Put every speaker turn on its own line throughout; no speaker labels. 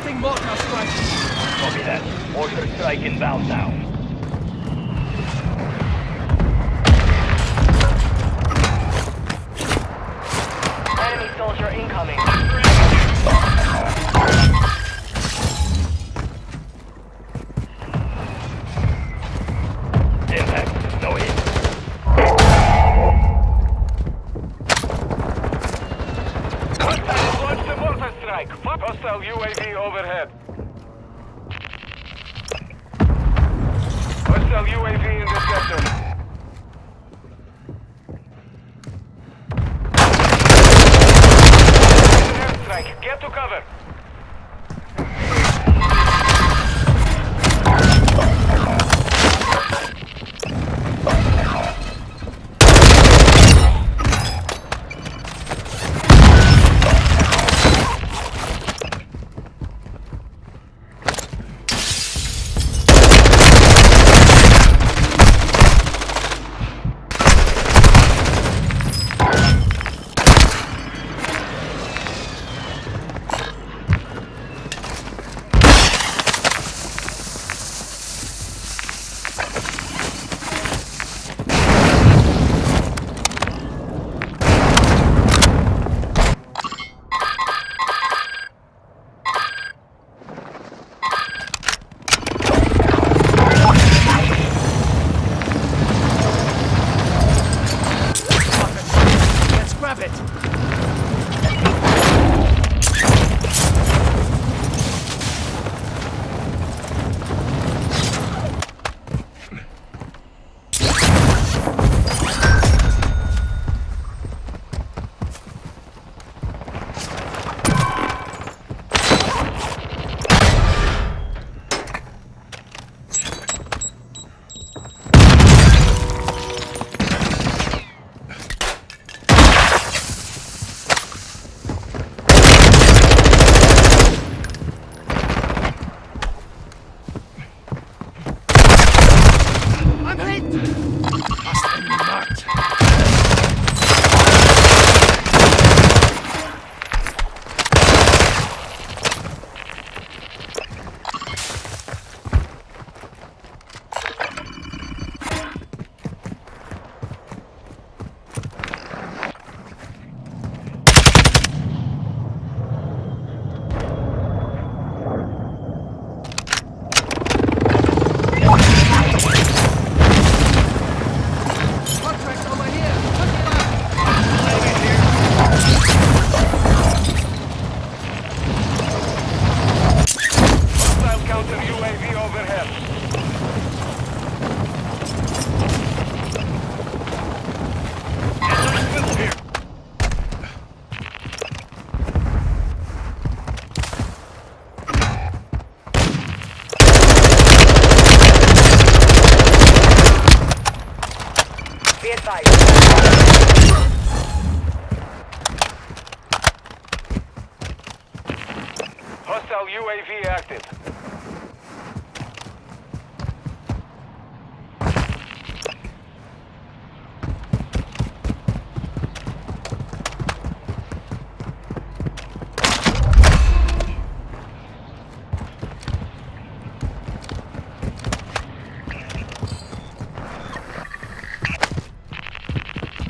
Requesting mortar strike.
Copy that. Mortar strike inbound now.
Enemy soldier incoming.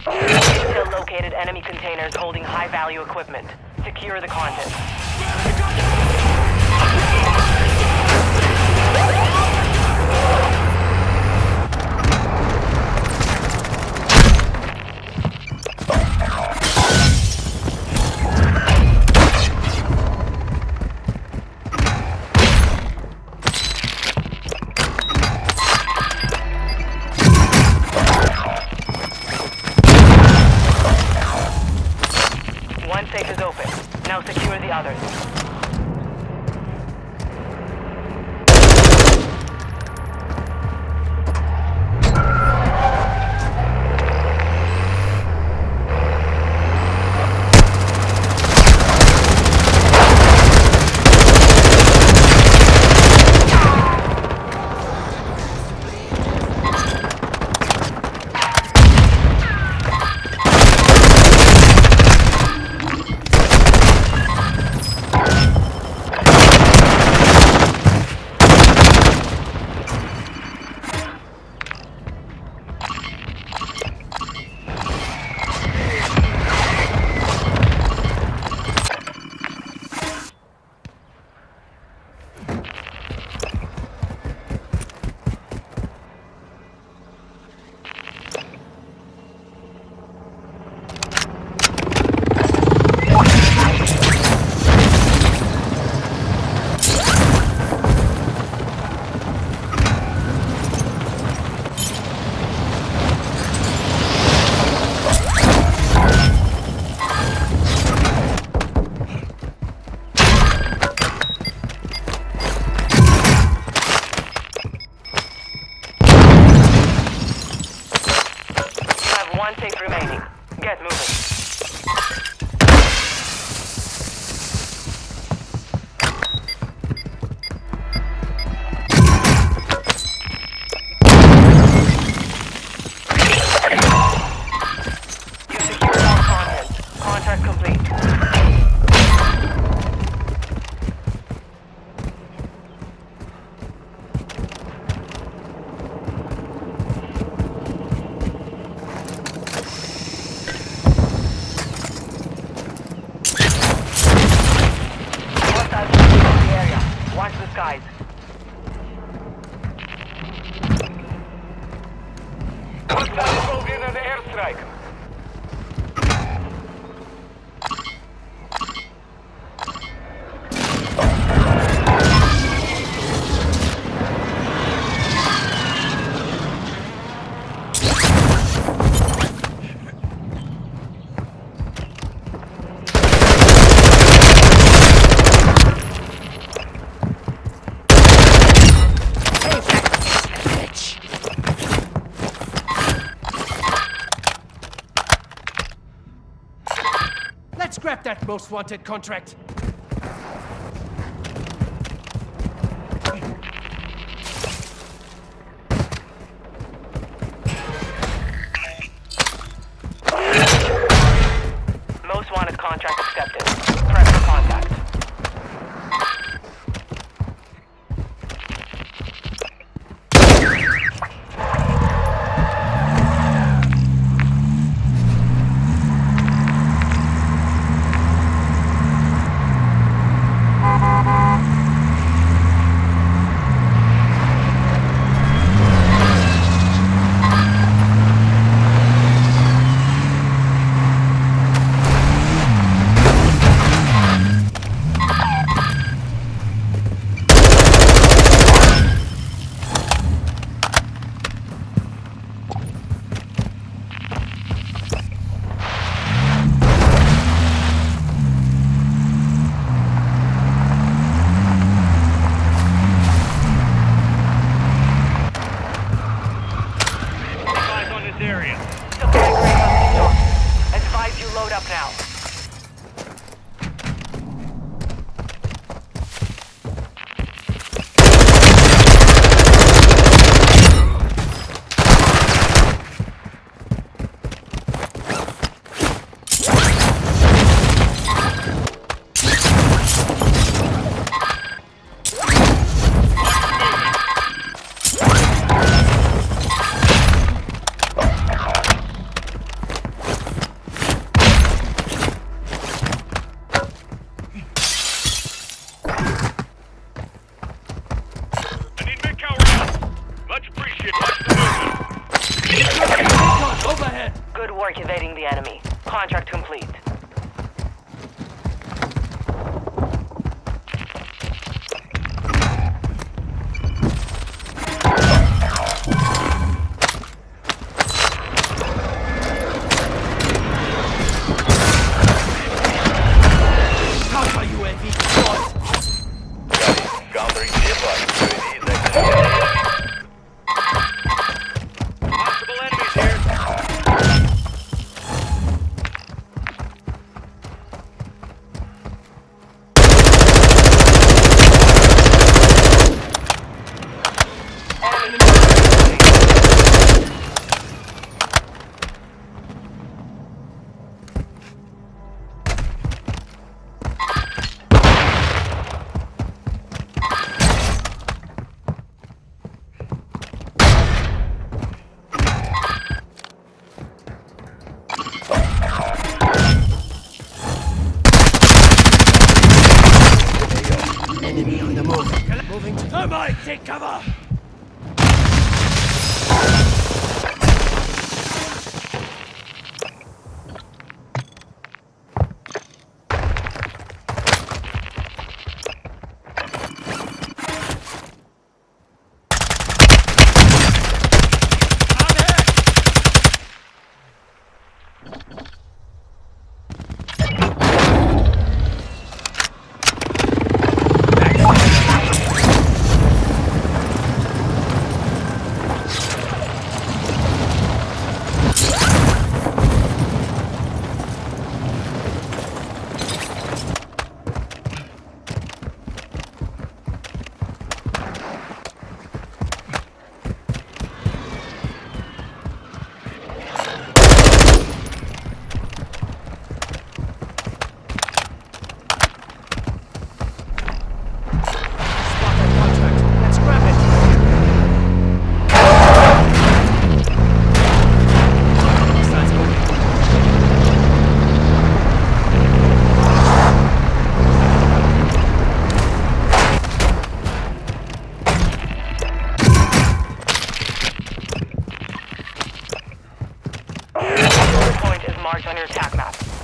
Still located enemy containers holding high-value equipment. Secure the contents.
That most wanted contract.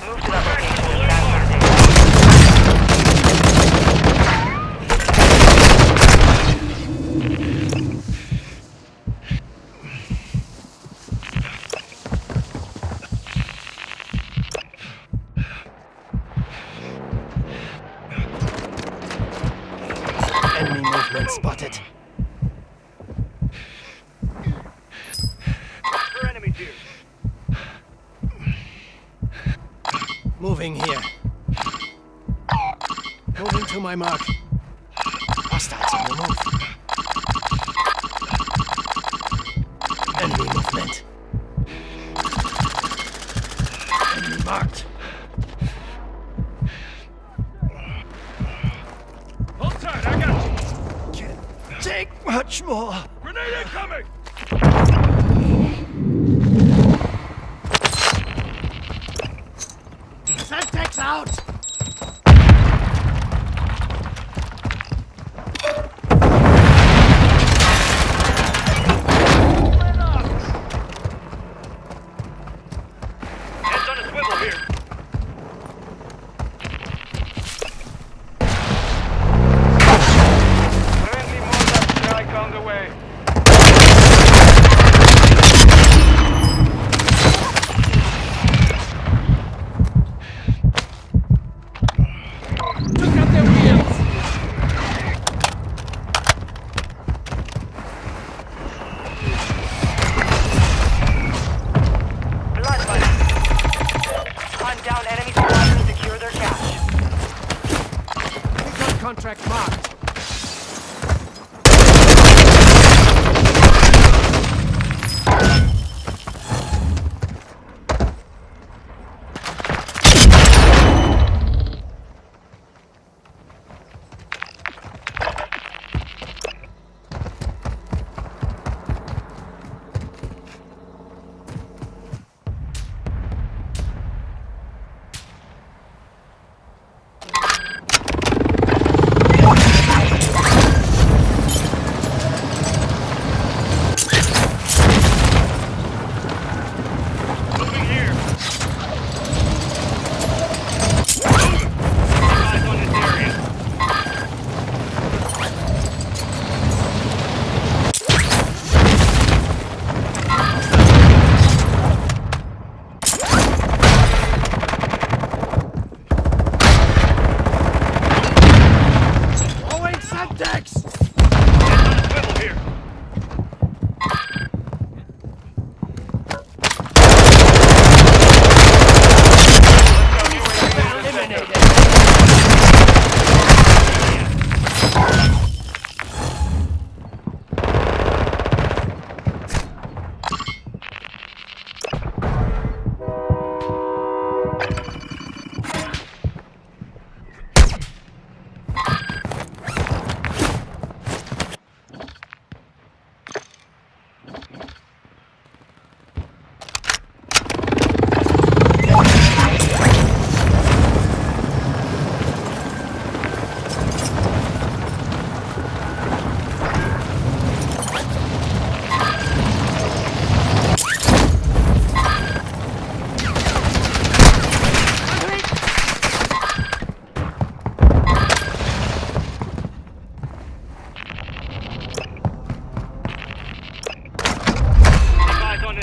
Move to that mark. Hostiles on the move. Enemy movement. Enemy marked.
Hold tight, I got you.
Can't take much more.
Grenade incoming!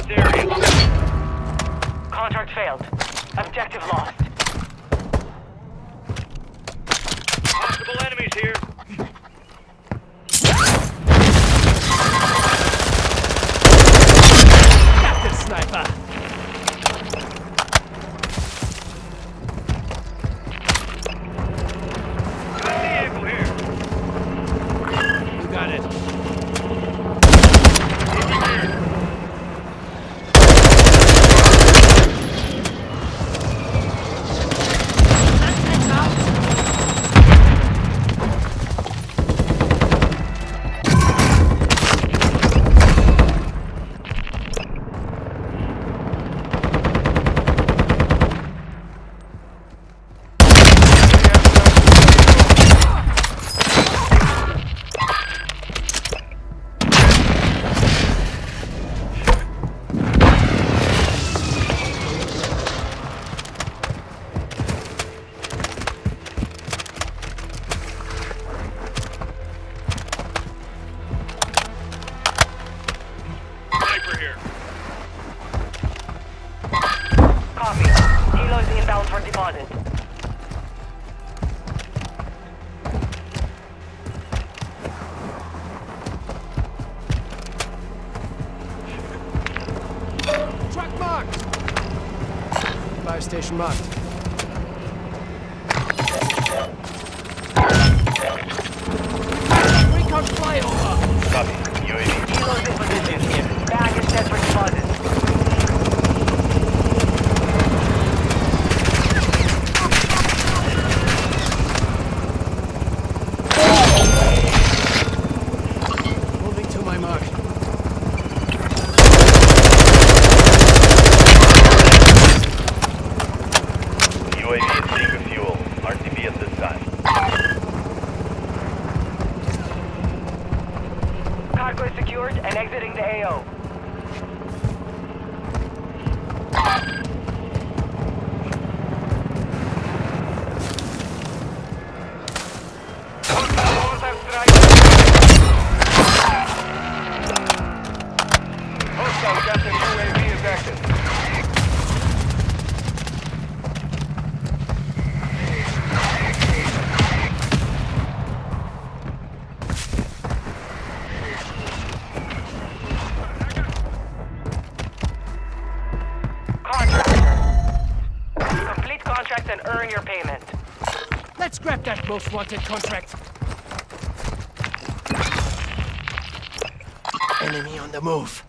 target's area.
Contract failed. Objective lost.
Truck
marked. Fire station marked. Recon flyover.
Copy. UAV.
wanted contract. Enemy on the move.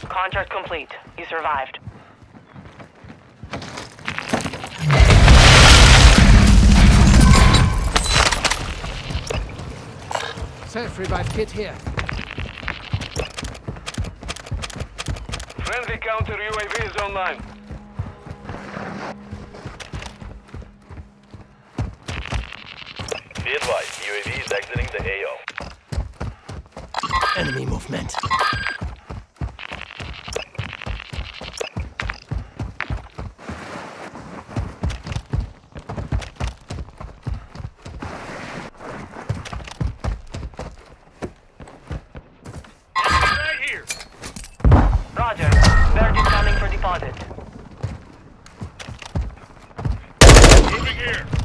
Contract complete. You survived.
Self revive kit here.
Friendly counter UAV is online.
Be advised, UAV is exiting the AO.
Enemy movement.
spotted.
Moving here.